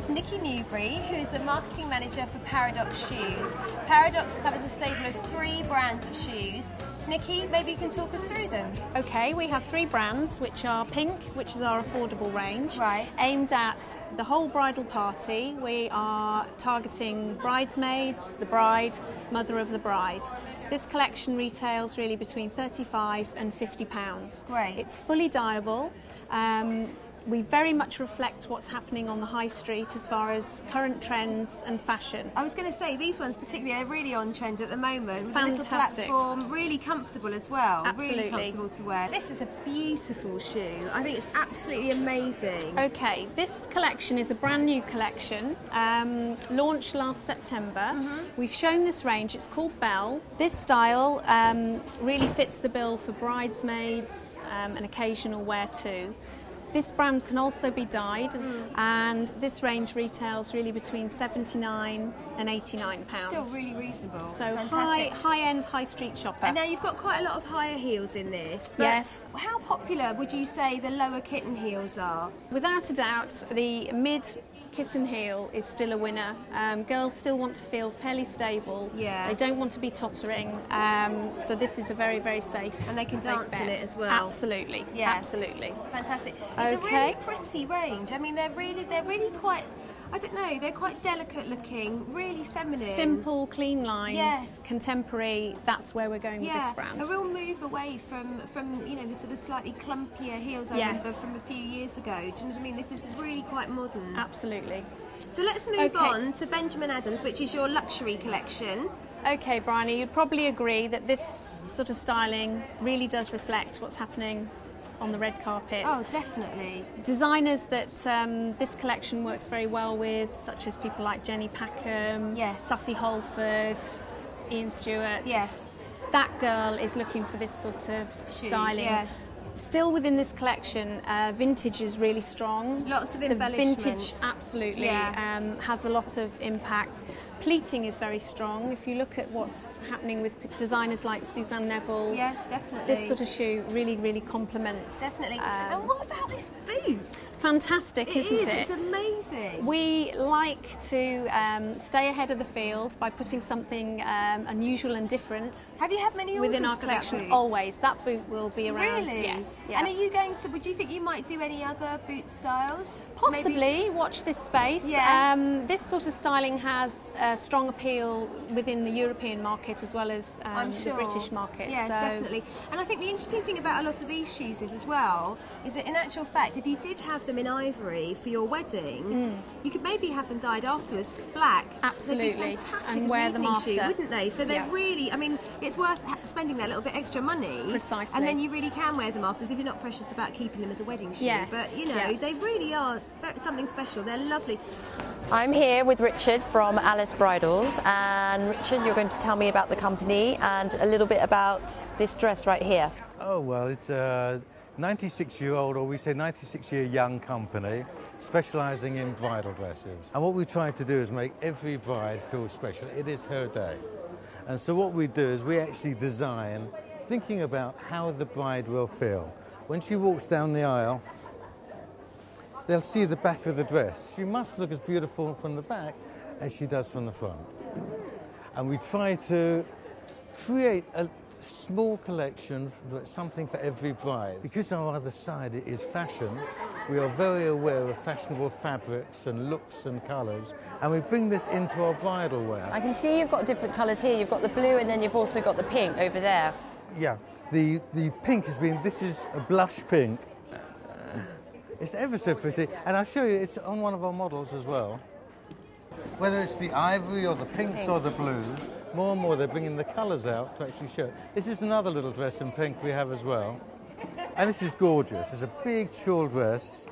with Nikki Newbury, who is the marketing manager for Paradox Shoes. Paradox covers a stable of three brands of shoes. Nikki, maybe you can talk us through them. Okay, we have three brands, which are Pink, which is our affordable range, Right. aimed at the whole bridal party. We are targeting bridesmaids, the bride, mother of the bride. This collection retails really between 35 and 50 pounds. Great. It's fully dyeable. Um, we very much reflect what's happening on the high street as far as current trends and fashion. I was going to say these ones particularly are really on trend at the moment. With a little Fantastic. platform, really comfortable as well. Really Absolutely. comfortable to wear. This is a beautiful shoe. I think it's absolutely amazing. Okay, this collection is a brand new collection, um, launched last September. Mm-hmm. We've shown this range, it's called Bells. This style um, really fits the bill for bridesmaids um, and occasional wear too. This brand can also be dyed, Mm. and this range retails really between 79 and 89 pounds. Still really reasonable. so Fantastic. high, high-end high street shopper. And now you've got quite a lot of higher heels in this. Yes. How popular would you say the lower kitten heels are? Without a doubt, the mid kitten heel is still a winner. Um, girls still want to feel fairly stable. Yeah. They don't want to be tottering. Um, so this is a very, very safe. And they can dance in it as well. Absolutely. Yeah. Absolutely. Fantastic. It's a really Okay. pretty range. I mean, they're really, they're really quite. I don't know. They're quite delicate looking, really feminine. Simple, clean lines, Yes. contemporary. That's where we're going with this brand. a real move away from from you know the sort of slightly clumpier heels I Yes. remember from a few years ago. Do you know what I mean? This is really quite modern. Absolutely. So let's move Okay. on to Benjamin Adams, which is your luxury collection. Okay, Bryony, you'd probably agree that this sort of styling really does reflect what's happening on the red carpet. Oh, definitely. Designers that um, this collection works very well with, such as people like Jenny Packham, yes. Sassy Holford, Ian Stewart. Yes. That girl is looking for this sort of she, styling. Yes. Still within this collection, uh, vintage is really strong. Lots of The vintage absolutely Yeah. um, has a lot of impact. Pleating is very strong. If you look at what's happening with designers like Suzanne Neville, Yes, definitely. this sort of shoe really, really complements. Definitely. um, and what about this boot? fantastic, It isn't is, it? It's amazing. We like to um, stay ahead of the field by putting something um, unusual and different Have you had many orders within our that collection. boot? Always, that boot will be around. Really? Yes. Yeah. And are you going to? Would you think you might do any other boot styles? Possibly Maybe- watch this space. Yes. Um, this sort of styling has a strong appeal within the European market as well as um, I'm sure. the British market. Yes, so definitely. And I think the interesting thing about a lot of these shoes is as well is that in actual fact, if you did have them in ivory for your wedding, you could maybe have them dyed afterwards black. Absolutely. fantastic And wear them evening shoe, after. wouldn't they? So they're Yeah. really. I mean, it's worth spending that little bit extra money. Precisely. And then you really can wear them afterwards if you're not precious about keeping them as a wedding shoe. Yes, But you know, yeah. they really are something special. They're lovely. I'm here with Richard from Alice Bridals, and Richard, you're going to tell me about the company and a little bit about this dress right here. Oh, well, it's a 96 year old, or we say 96 year young company, specialising in bridal dresses. And what we try to do is make every bride feel special. It is her day. And so what we do is we actually design thinking about how the bride will feel. When she walks down the aisle, they'll see the back of the dress. She must look as beautiful from the back as she does from the front. And we try to create a small collection that's something for every bride. Because our other side is fashion, we are very aware of fashionable fabrics and looks and colours, and we bring this into our bridal wear. I can see you've got different colours here. You've got the blue, and then you've also got the pink over there. Yeah, the, the pink has been, this is a blush pink. It's ever so pretty, and I'll show you, it's on one of our models as well. Whether it's the ivory or the pinks or the blues, more and more they're bringing the colours out to actually show. This is another little dress in pink we have as well. And this is gorgeous. It's a big tulle dress,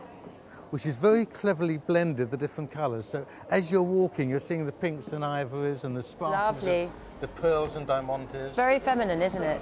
which is very cleverly blended, the different colours. So as you're walking, you're seeing the pinks and ivories and the sparkles, Lovely. The pearls and diamantes. Very feminine, isn't it?